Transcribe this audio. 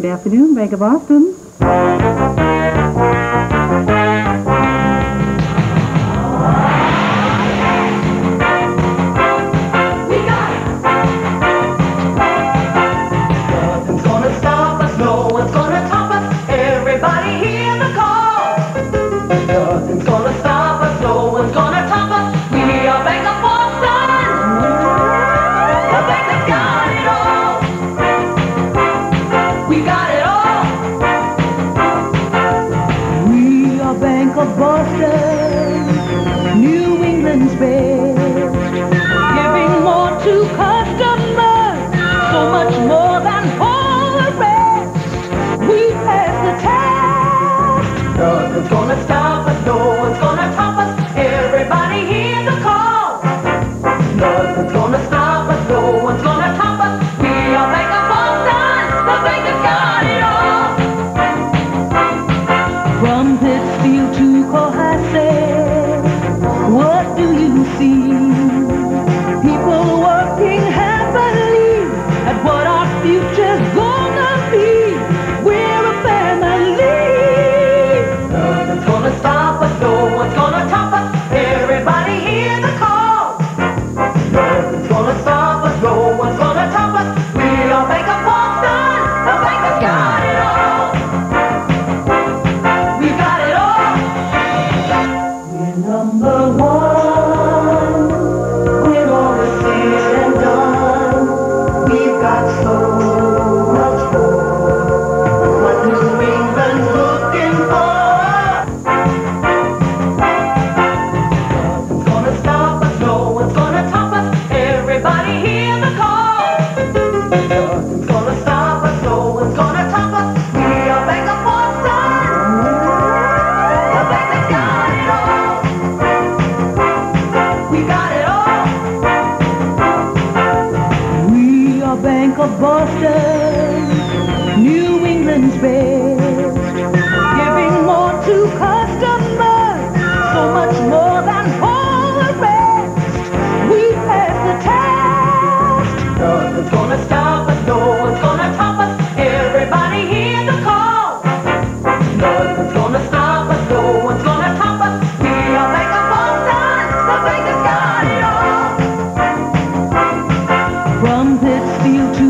Good afternoon, Bank of Boston. New England's best. Giving more to customers, so much more than all the rest. We gonna stop us, no one's gonna top us. Everybody hear the call. Nothing's gonna so Of Boston, New England's best. Giving more to customers, so much more than all the rest. We pass the test. No one's gonna stop us, no one's gonna top us. Everybody hear the call. No one's gonna stop us, no one's gonna top us. We are Bank of Boston, the biggest guy. From Pittsfield to